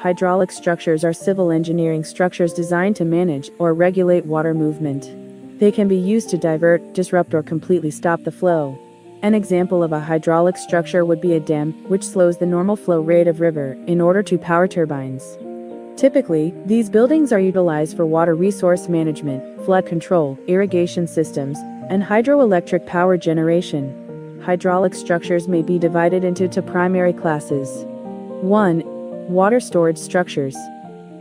Hydraulic structures are civil engineering structures designed to manage or regulate water movement. They can be used to divert, disrupt, or completely stop the flow. An example of a hydraulic structure would be a dam, which slows the normal flow rate of river in order to power turbines. Typically, these buildings are utilized for water resource management, flood control, irrigation systems, and hydroelectric power generation. Hydraulic structures may be divided into two primary classes. 1. Water storage structures.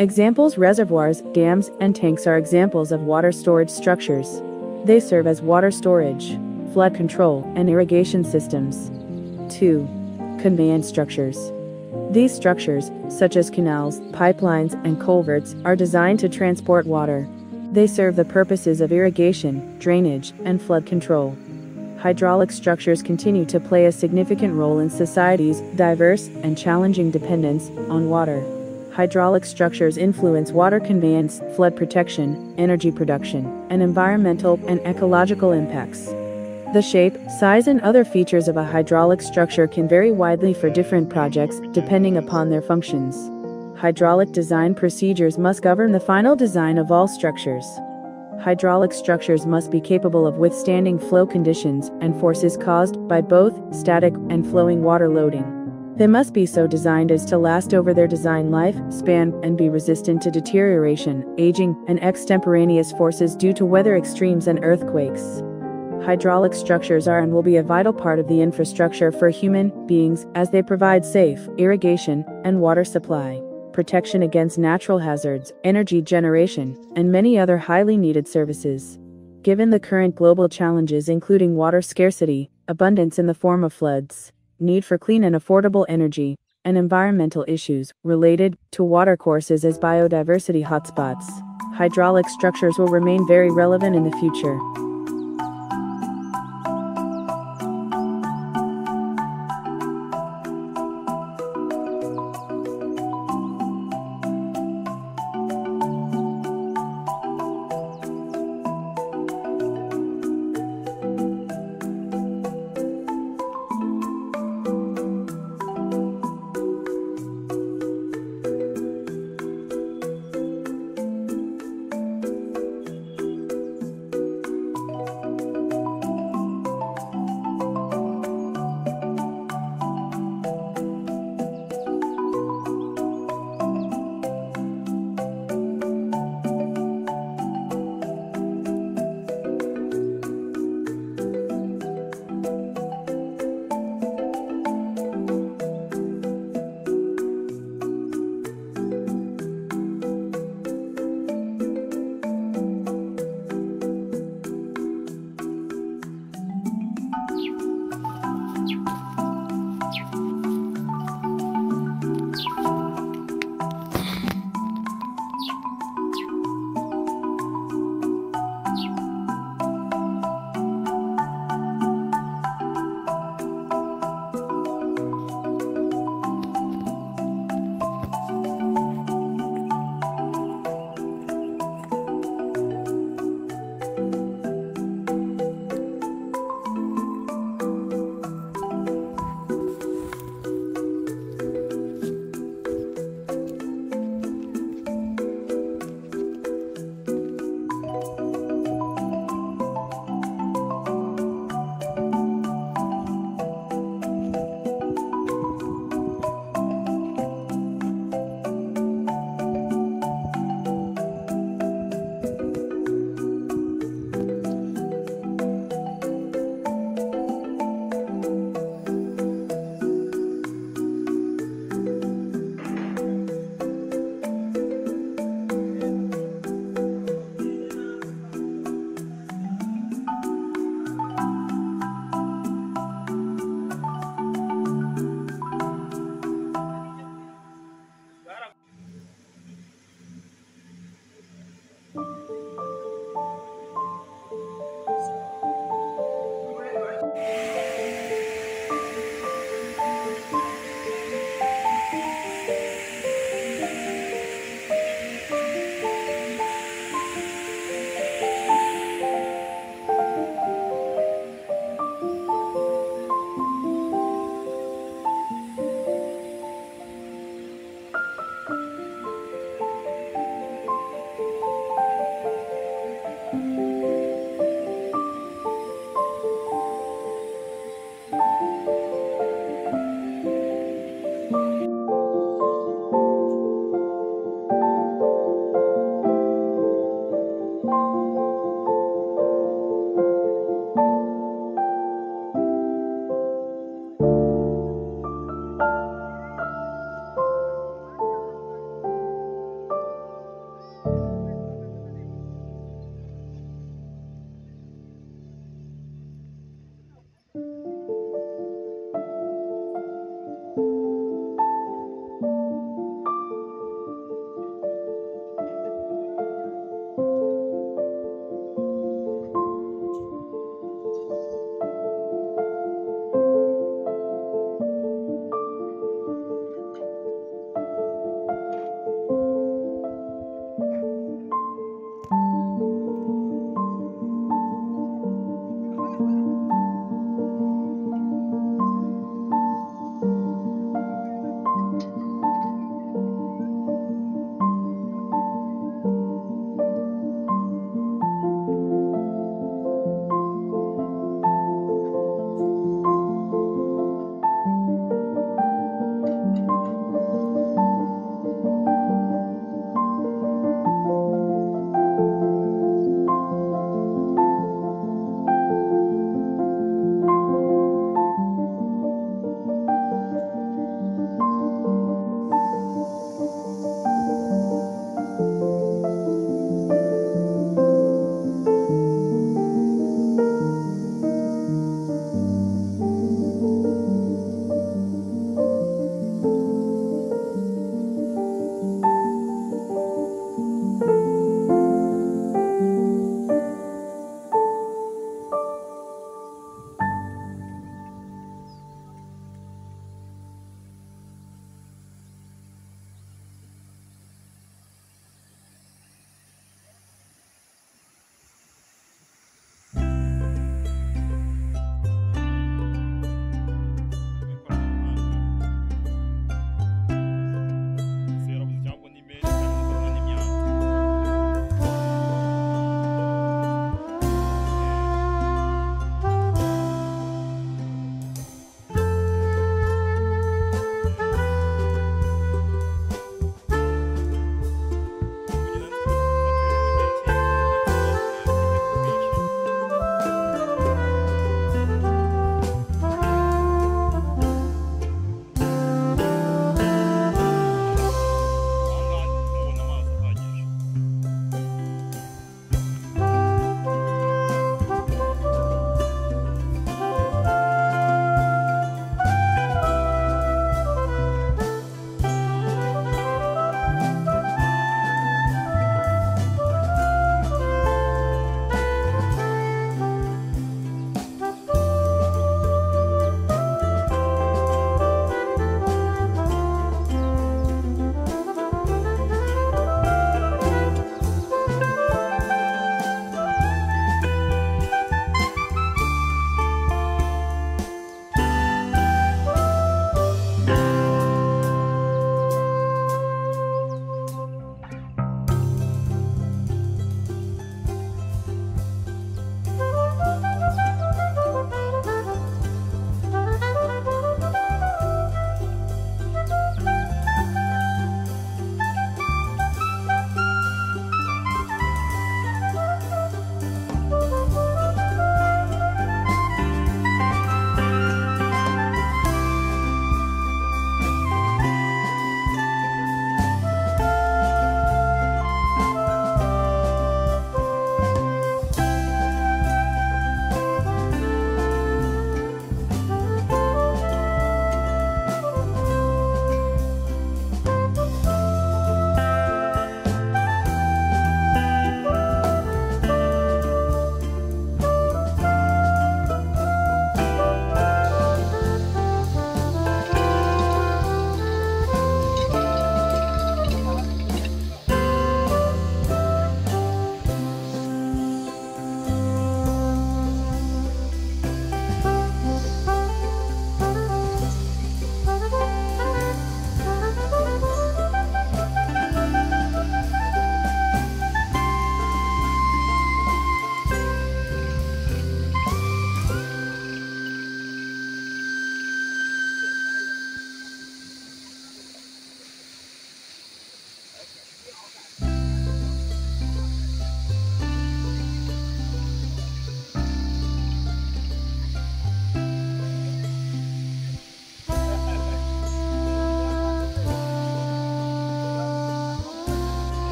Examples reservoirs, dams, and tanks are examples of water storage structures. They serve as water storage, flood control, and irrigation systems. 2. Conveyance structures. These structures, such as canals, pipelines, and culverts, are designed to transport water. They serve the purposes of irrigation, drainage, and flood control. Hydraulic structures continue to play a significant role in society's diverse and challenging dependence on water. Hydraulic structures influence water conveyance, flood protection, energy production, and environmental and ecological impacts. The shape, size, and other features of a hydraulic structure can vary widely for different projects, depending upon their functions. Hydraulic design procedures must govern the final design of all structures. Hydraulic structures must be capable of withstanding flow conditions and forces caused by both static and flowing water loading. They must be so designed as to last over their design life span and be resistant to deterioration, aging, and extemporaneous forces due to weather extremes and earthquakes. Hydraulic structures are and will be a vital part of the infrastructure for human beings as they provide safe irrigation and water supply, protection against natural hazards, energy generation, and many other highly needed services. Given the current global challenges including water scarcity, abundance in the form of floods, need for clean and affordable energy, and environmental issues related to watercourses as biodiversity hotspots. Hydraulic structures will remain very relevant in the future.